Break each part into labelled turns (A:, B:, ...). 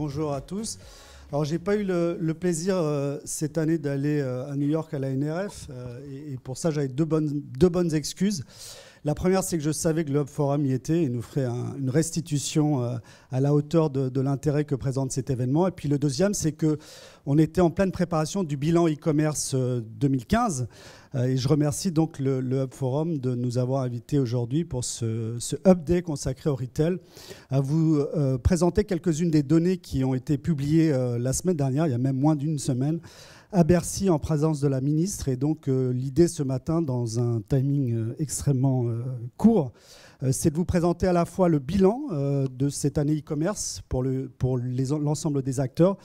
A: bonjour à tous. Alors, j'ai pas eu le, plaisir euh, cette année d'aller euh, à New York à la NRF, euh, et, pour ça, j'avais deux bonnes, deux bonnes excuses. La première, c'est que je savais que le Hub Forum y était et nous ferait une restitution à la hauteur de, l'intérêt que présente cet événement. Et puis le deuxième, c'est que on était en pleine préparation du bilan e-commerce 2015. Euh, et je remercie donc le, Hub Forum de nous avoir invités aujourd'hui pour ce, Hub consacré au retail, à vous euh, présenter quelques-unes des données qui ont été publiées euh, la semaine dernière, il y a même moins d'une semaine, à Bercy en présence de la ministre. Et donc l'idée ce matin, dans un timing extrêmement court, euh, c'est de vous présenter à la fois le bilan euh, de cette année e-commerce pour, l'ensemble des acteurs,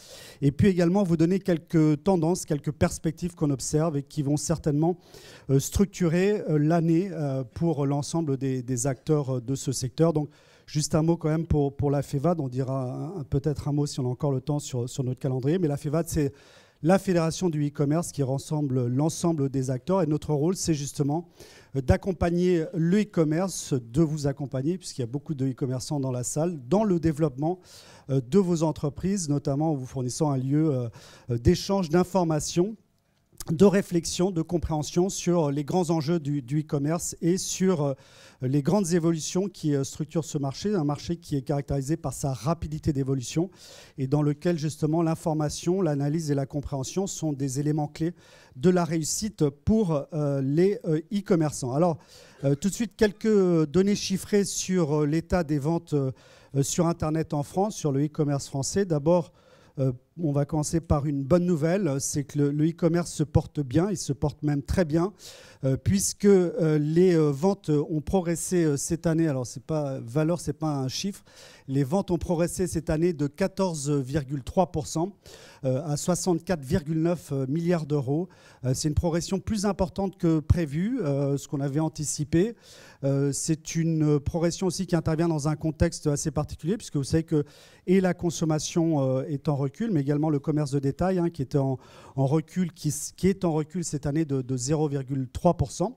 A: et puis également vous donner quelques tendances, quelques perspectives qu'on observe et qui vont certainement euh, structurer l'année pour l'ensemble des, acteurs de ce secteur. Donc, Juste un mot quand même pour, la FEVAD, on dira peut-être un mot si on a encore le temps sur, sur notre calendrier, mais la FEVAD, c'est la fédération du e-commerce qui rassemble l'ensemble des acteurs. Et notre rôle, c'est justement d'accompagner le e-commerce, de vous accompagner, puisqu'il y a beaucoup de e-commerçants dans la salle, dans le développement euh, de vos entreprises, notamment en vous fournissant un lieu euh, d'échange d'informations de réflexion, de compréhension sur les grands enjeux du, e-commerce et sur euh, les grandes évolutions qui structurent ce marché, un marché qui est caractérisé par sa rapidité d'évolution et dans lequel justement l'information, l'analyse et la compréhension sont des éléments clés de la réussite pour euh, les euh, e-commerçants. Alors, euh, tout de suite, quelques données chiffrées sur l'état des ventes sur Internet en France, sur le e-commerce français. D'abord, on va commencer par une bonne nouvelle, c'est que le e-commerce se porte bien, il se porte même très bien, puisque les ventes ont progressé cette année. Alors c'est pas valeur, c'est pas un chiffre. Les ventes ont progressé cette année de 14,3%. Euh, à 64,9 euh, milliards d'euros. Euh, c'est une progression plus importante que prévu, ce qu'on avait anticipé. C'est une progression aussi qui intervient dans un contexte assez particulier, puisque vous savez que et la consommation est en recul, mais également le commerce de détail, hein, qui, est en, recul, qui, est en recul cette année de, de 0,3%.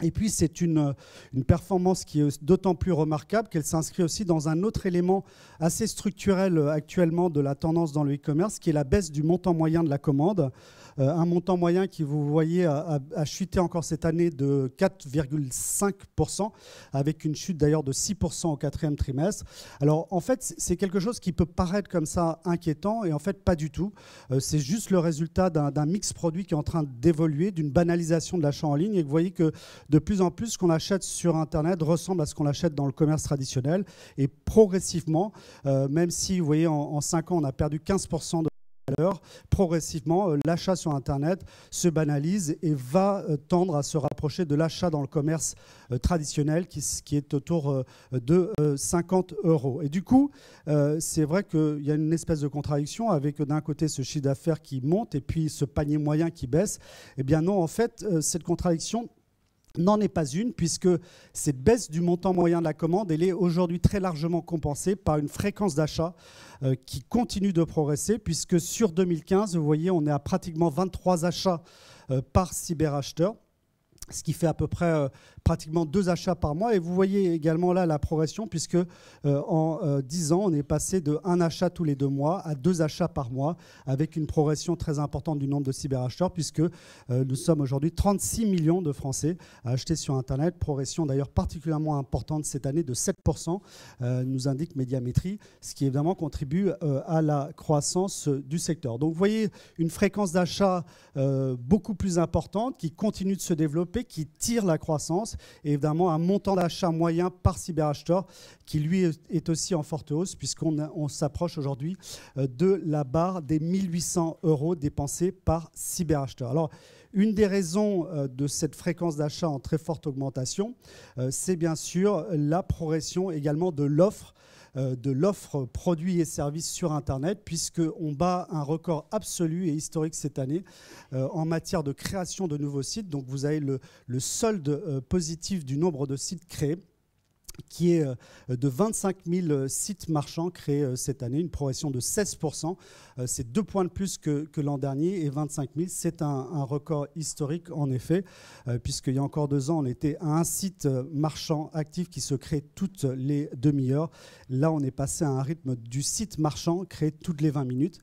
A: Et puis c'est une, une, performance qui est d'autant plus remarquable qu'elle s'inscrit aussi dans un autre élément assez structurel euh, actuellement de la tendance dans le e-commerce, qui est la baisse du montant moyen de la commande. Euh, un montant moyen qui, vous voyez, a, chuté encore cette année de 4,5%, avec une chute d'ailleurs de 6% au quatrième trimestre. Alors en fait, c'est quelque chose qui peut paraître comme ça inquiétant, et en fait pas du tout. Euh, c'est juste le résultat d'un mix produit qui est en train d'évoluer, d'une banalisation de l'achat en ligne, et vous voyez que de plus en plus, ce qu'on achète sur Internet ressemble à ce qu'on achète dans le commerce traditionnel, et progressivement, euh, même si, vous voyez, en, en 5 ans, on a perdu 15% de progressivement, euh, l'achat sur Internet se banalise et va euh, tendre à se rapprocher de l'achat dans le commerce traditionnel qui, est autour de 50 euros. Et du coup, c'est vrai qu'il y a une espèce de contradiction avec d'un côté ce chiffre d'affaires qui monte et puis ce panier moyen qui baisse. Eh bien non, en fait, cette contradiction n'en est pas une, puisque cette baisse du montant moyen de la commande, elle est aujourd'hui très largement compensée par une fréquence d'achat euh, qui continue de progresser, puisque sur 2015, vous voyez, on est à pratiquement 23 achats euh, par cyberacheteur ce qui fait à peu près euh, pratiquement deux achats par mois. Et vous voyez également là la progression, puisque euh, en 10 euh, ans, on est passé de un achat tous les deux mois à deux achats par mois, avec une progression très importante du nombre de cyberacheteurs, puisque nous sommes aujourd'hui 36 millions de Français à acheter sur Internet. Progression d'ailleurs particulièrement importante cette année de 7%, nous indique Médiamétrie, ce qui évidemment contribue à la croissance du secteur. Donc vous voyez une fréquence d'achat beaucoup plus importante qui continue de se développer qui tire la croissance et évidemment un montant d'achat moyen par cyberacheteur qui lui est aussi en forte hausse puisqu'on s'approche aujourd'hui euh, de la barre des 1800 euros dépensés par cyberacheteur. Alors, une des raisons euh, de cette fréquence d'achat en très forte augmentation, euh, c'est bien sûr la progression également de l'offre de l'offre produits et services sur Internet, puisqu'on bat un record absolu et historique cette année euh, en matière de création de nouveaux sites. Donc vous avez le, solde euh, positif du nombre de sites créés qui est euh, de 25 000 sites marchands créés euh, cette année, une progression de 16% euh, C'est deux points de plus que, l'an dernier et 25 000, c'est un, record historique en effet, puisqu'il y a encore deux ans, on était à un site marchand actif qui se crée toutes les demi-heures. Là, on est passé à un rythme du site marchand créé toutes les 20 minutes.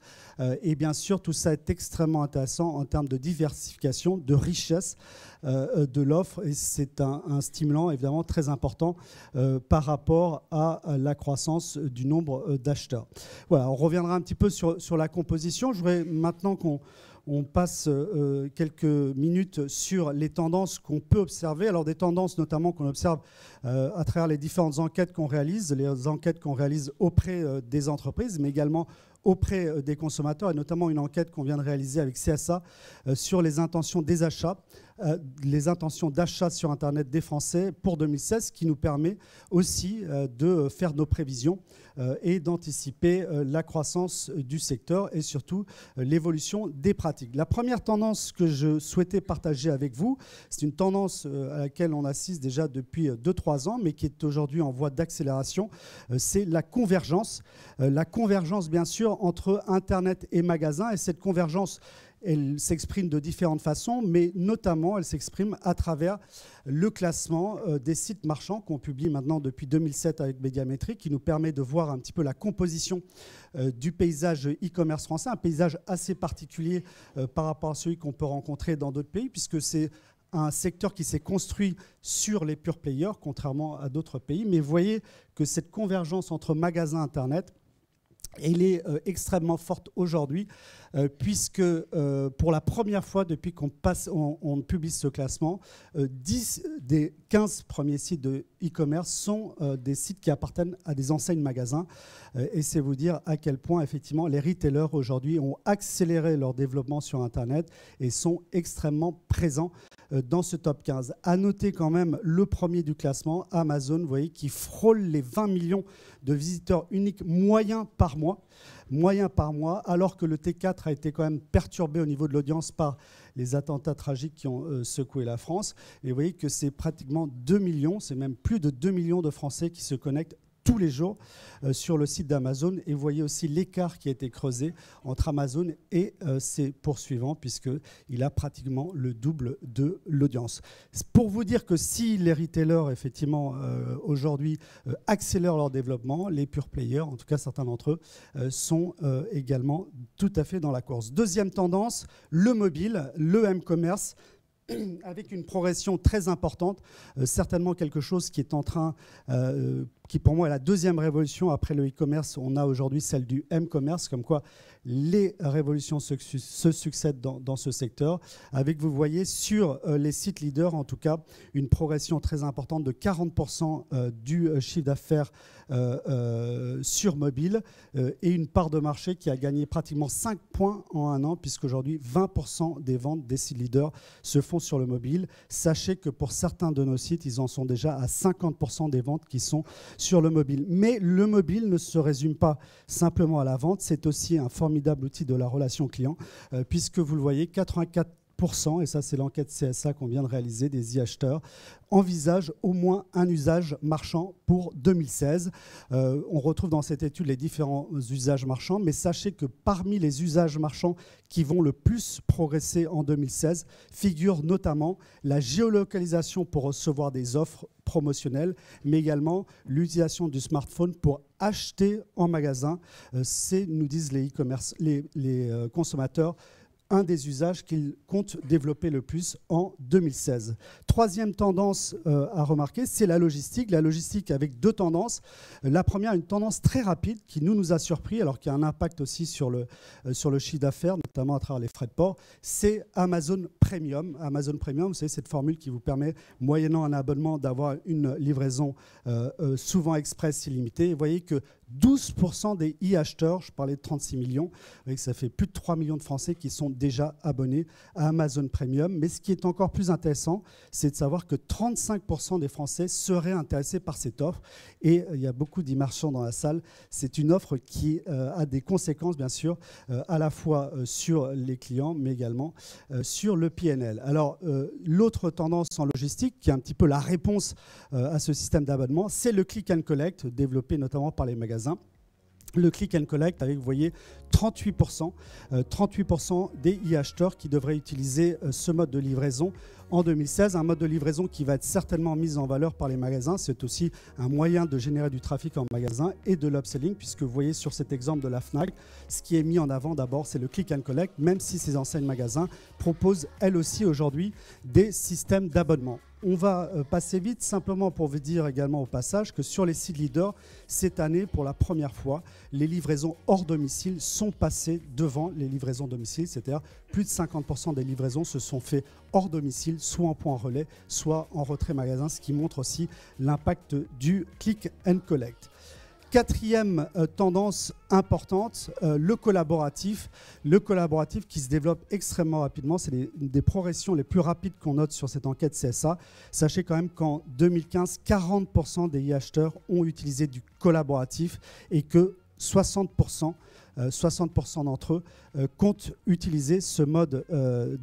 A: Et bien sûr, tout ça est extrêmement intéressant en termes de diversification, de richesse de l'offre, et c'est un, un, stimulant évidemment très important euh, par rapport à la croissance du nombre euh, d'acheteurs. Voilà, on reviendra un petit peu sur, sur la composition. Je voudrais maintenant qu'on on passe euh, quelques minutes sur les tendances qu'on peut observer. Alors des tendances notamment qu'on observe à travers les différentes enquêtes qu'on réalise, les enquêtes qu'on réalise auprès des entreprises, mais également auprès des consommateurs, et notamment une enquête qu'on vient de réaliser avec CSA sur les intentions des achats. Euh, les intentions d'achat sur Internet des Français pour 2016, qui nous permet aussi euh, de faire nos prévisions euh, et d'anticiper la croissance du secteur et surtout l'évolution des pratiques. La première tendance que je souhaitais partager avec vous, c'est une tendance à laquelle on assiste déjà depuis 2-3 ans, mais qui est aujourd'hui en voie d'accélération, c'est la convergence. La convergence, bien sûr, entre Internet et magasins. Et cette convergence, elle s'exprime de différentes façons, mais notamment elle s'exprime à travers le classement euh, des sites marchands qu'on publie maintenant depuis 2007 avec Médiamétrie, qui nous permet de voir un petit peu la composition euh, du paysage e-commerce français, un paysage assez particulier euh, par rapport à celui qu'on peut rencontrer dans d'autres pays, puisque c'est un secteur qui s'est construit sur les pure players, contrairement à d'autres pays. Mais voyez que cette convergence entre magasins Internet, elle est extrêmement forte aujourd'hui euh, puisque euh, pour la première fois depuis qu'on on, publie ce classement, 10 euh, des 15 premiers sites de e-commerce sont des sites qui appartiennent à des enseignes magasins. et c'est vous dire à quel point effectivement les retailers aujourd'hui ont accéléré leur développement sur Internet et sont extrêmement présents dans ce top 15. À noter quand même le premier du classement, Amazon, vous voyez, qui frôle les 20 millions de visiteurs uniques moyens par mois moyens par mois, alors que le T4 a été quand même perturbé au niveau de l'audience par les attentats tragiques qui ont euh, secoué la France. Et vous voyez que c'est pratiquement 2 millions, c'est même plus de 2 millions de Français qui se connectent tous les jours euh, sur le site d'Amazon. Et vous voyez aussi l'écart qui a été creusé entre Amazon et euh, ses poursuivants, puisqu'il a pratiquement le double de l'audience. Pour vous dire que si les retailers, effectivement, euh, aujourd'hui accélèrent leur développement, les pure players, en tout cas certains d'entre eux, sont également tout à fait dans la course. Deuxième tendance, le mobile, le M-commerce avec une progression très importante, certainement quelque chose qui est en train, qui pour moi est la deuxième révolution après le e-commerce. On a aujourd'hui celle du m-commerce, comme quoi les révolutions se, succèdent dans, ce secteur, avec, vous voyez, sur euh, les sites leaders, en tout cas, une progression très importante de 40% euh, du euh, chiffre d'affaires sur mobile et une part de marché qui a gagné pratiquement 5 points en un an, puisqu'aujourd'hui, 20% des ventes des sites leaders se font sur le mobile. Sachez que pour certains de nos sites, ils en sont déjà à 50% des ventes qui sont sur le mobile. Mais le mobile ne se résume pas simplement à la vente, c'est aussi un formidable outil de la relation client, euh, puisque vous le voyez, 84 et ça c'est l'enquête CSA qu'on vient de réaliser des e-acheteurs, envisagent au moins un usage marchand pour 2016. Euh, on retrouve dans cette étude les différents usages marchands, mais sachez que parmi les usages marchands qui vont le plus progresser en 2016 figure notamment la géolocalisation pour recevoir des offres promotionnelles, mais également l'utilisation du smartphone pour acheter en magasin. Euh, c'est, nous disent les e-commerce, les, euh, consommateurs, un des usages qu'il compte développer le plus en 2016. Troisième tendance euh, à remarquer, c'est la logistique. La logistique avec deux tendances. La première, une tendance très rapide qui nous, a surpris, alors qu'il y a un impact aussi sur le, euh, sur le chiffre d'affaires, notamment à travers les frais de port, c'est Amazon Premium. Amazon Premium, c'est cette formule qui vous permet, moyennant un abonnement, d'avoir une livraison euh, souvent express illimitée. vous voyez que 12% des e-acheteurs, je parlais de 36 millions, ça fait plus de 3 millions de Français qui sont déjà abonnés à Amazon Premium. Mais ce qui est encore plus intéressant, c'est de savoir que 35% des Français seraient intéressés par cette offre. Et euh, il y a beaucoup d'immersions dans la salle. C'est une offre qui euh, a des conséquences, bien sûr, euh, à la fois sur les clients, mais également sur le PNL. Alors, l'autre tendance en logistique, qui est un petit peu la réponse à ce système d'abonnement, c'est le click and collect, développé notamment par les magasins le click and collect avec, vous voyez, 38%, 38% euh, des e-acheteurs qui devraient utiliser euh, ce mode de livraison en 2016. Un mode de livraison qui va être certainement mis en valeur par les magasins. C'est aussi un moyen de générer du trafic en magasin et de l'upselling, puisque vous voyez sur cet exemple de la FNAC, ce qui est mis en avant d'abord, c'est le click and collect, même si ces enseignes magasins proposent elles aussi aujourd'hui des systèmes d'abonnement. On va euh, passer vite simplement pour vous dire également au passage que sur les sites leaders, cette année, pour la première fois, les livraisons hors domicile sont passées devant les livraisons domicile, c'est-à-dire plus de 50% des livraisons se sont faites hors domicile, soit en point relais, soit en retrait magasin, ce qui montre aussi l'impact du click and collect. Quatrième euh, tendance importante, euh, le collaboratif. Le collaboratif qui se développe extrêmement rapidement. C'est une des progressions les plus rapides qu'on note sur cette enquête CSA. Sachez quand même qu'en 2015, 40% des e-acheteurs ont utilisé du collaboratif et que 60%, 60% euh, d'entre eux comptent utiliser ce mode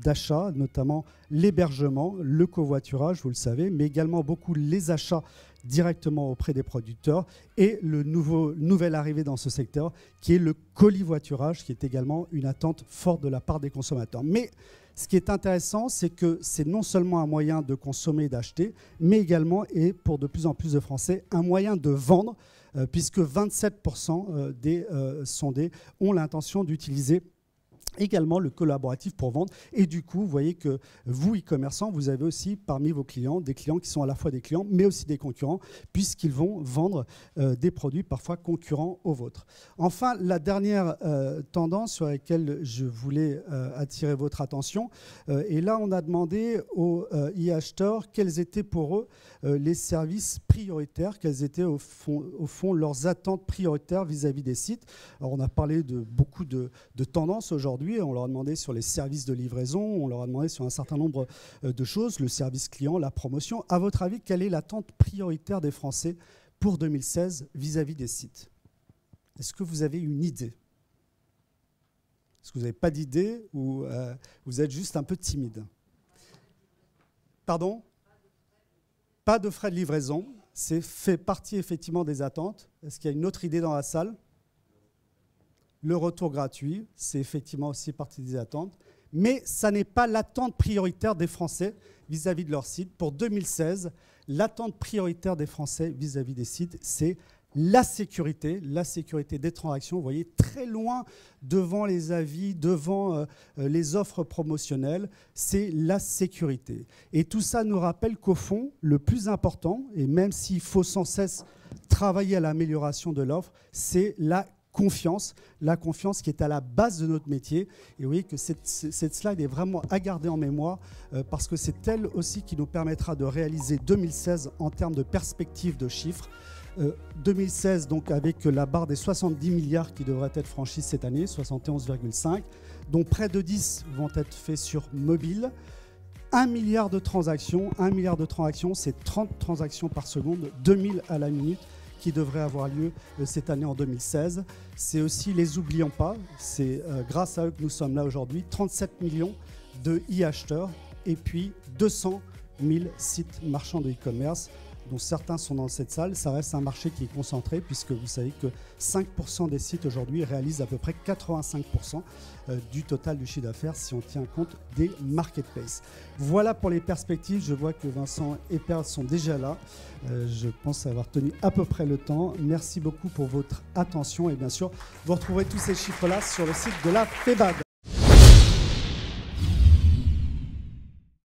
A: d'achat, notamment l'hébergement, le covoiturage, vous le savez, mais également beaucoup les achats directement auprès des producteurs et le nouveau, nouvel arrivé dans ce secteur qui est le colis-voiturage, qui est également une attente forte de la part des consommateurs. Mais ce qui est intéressant, c'est que c'est non seulement un moyen de consommer et d'acheter, mais également, et pour de plus en plus de Français, un moyen de vendre, euh, puisque 27% euh, des euh, sondés ont l'intention d'utiliser également le collaboratif pour vendre. Et du coup, vous voyez que vous, e-commerçants, vous avez aussi parmi vos clients des clients qui sont à la fois des clients, mais aussi des concurrents, puisqu'ils vont vendre euh, des produits parfois concurrents aux vôtres. Enfin, la dernière euh, tendance sur laquelle je voulais euh, attirer votre attention, et là, on a demandé aux e-acheteurs quels étaient pour eux les services prioritaires, quelles étaient au fond, au fond leurs attentes prioritaires vis-à-vis des sites. Alors, on a parlé de beaucoup de, de tendances aujourd'hui on leur a demandé sur les services de livraison, on leur a demandé sur un certain nombre euh, de choses, le service client, la promotion. À votre avis, quelle est l'attente prioritaire des Français pour 2016 vis-à-vis des sites? Est-ce que vous avez une idée? Est-ce que vous n'avez pas d'idée ou euh, vous êtes juste un peu timide? Pardon? Pas de frais de livraison. C'est fait partie effectivement des attentes. Est-ce qu'il y a une autre idée dans la salle? Le retour gratuit, c'est effectivement aussi partie des attentes. Mais ça n'est pas l'attente prioritaire des Français vis-à-vis de leur site. Pour 2016, l'attente prioritaire des Français vis-à-vis des sites, c'est la sécurité, la sécurité des transactions. Vous voyez, très loin devant les avis, devant euh, euh, les offres promotionnelles, c'est la sécurité. Et tout ça nous rappelle qu'au fond, le plus important, et même s'il faut sans cesse travailler à l'amélioration de l'offre, c'est la confiance, la confiance qui est à la base de notre métier. Et vous voyez que cette, slide est vraiment à garder en mémoire euh, parce que c'est elle aussi qui nous permettra de réaliser 2016 en termes de perspective de chiffres. 2016, euh, donc avec la barre des 70 milliards qui devraient être franchis cette année, 71,5, dont près de 10 vont être faits sur mobile. 1 milliard de transactions, 1 milliard de transactions, c'est 30 transactions par seconde, 2000 à la minute qui devrait avoir lieu euh, cette année en 2016. C'est aussi, les oublions pas, c'est euh, grâce à eux que nous sommes là aujourd'hui, 37 millions de e-acheteurs et puis 200 000 sites marchands de e-commerce dont certains sont dans cette salle, ça reste un marché qui est concentré puisque vous savez que 5% des sites aujourd'hui réalisent à peu près 85% euh, du total du chiffre d'affaires si on tient compte des marketplaces. Voilà pour les perspectives. Je vois que Vincent et Perle sont déjà là. Euh, je pense avoir tenu à peu près le temps. Merci beaucoup pour votre attention et bien sûr, vous retrouverez tous ces chiffres-là sur le site de la FEBAD.